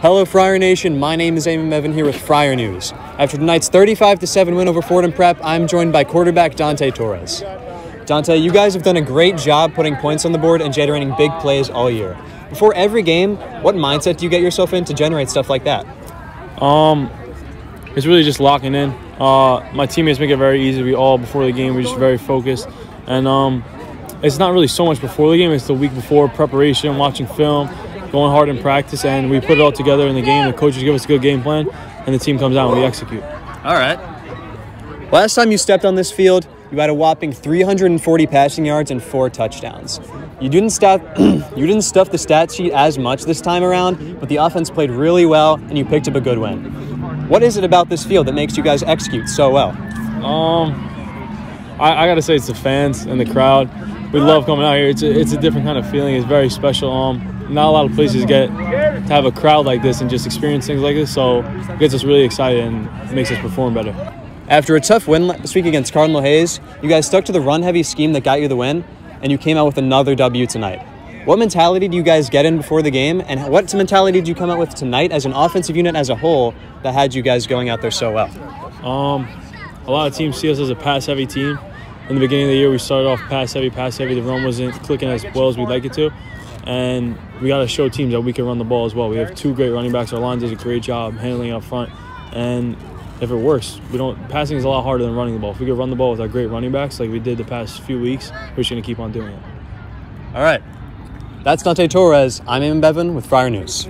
Hello, Friar Nation. My name is Eamon Bevan here with Friar News. After tonight's 35 7 win over Fordham Prep, I'm joined by quarterback Dante Torres. Dante, you guys have done a great job putting points on the board and generating big plays all year. Before every game, what mindset do you get yourself in to generate stuff like that? Um, it's really just locking in. Uh, my teammates make it very easy. We all before the game, we're just very focused, and um, it's not really so much before the game. It's the week before preparation, watching film, going hard in practice, and we put it all together in the game. The coaches give us a good game plan, and the team comes out and we execute. All right. Last time you stepped on this field, you had a whopping 340 passing yards and four touchdowns. You didn't stuff you didn't stuff the stat sheet as much this time around, but the offense played really well and you picked up a good win. What is it about this field that makes you guys execute so well? Um, I, I got to say it's the fans and the crowd. We love coming out here. It's a, it's a different kind of feeling. It's very special. Um, not a lot of places get to have a crowd like this and just experience things like this. So it gets us really excited and makes us perform better. After a tough win this week against Cardinal Hayes, you guys stuck to the run-heavy scheme that got you the win, and you came out with another W tonight. What mentality do you guys get in before the game, and what mentality did you come out with tonight as an offensive unit as a whole that had you guys going out there so well? Um, a lot of teams see us as a pass-heavy team. In the beginning of the year, we started off pass-heavy, pass-heavy. The run wasn't clicking as well as we'd like it to, and we got to show teams that we can run the ball as well. We have two great running backs. Our line does a great job handling up front, and if it works. We don't passing is a lot harder than running the ball. If we could run the ball with our great running backs like we did the past few weeks, we're just gonna keep on doing it. All right. That's Dante Torres. I'm Eamon Bevan with Friar News.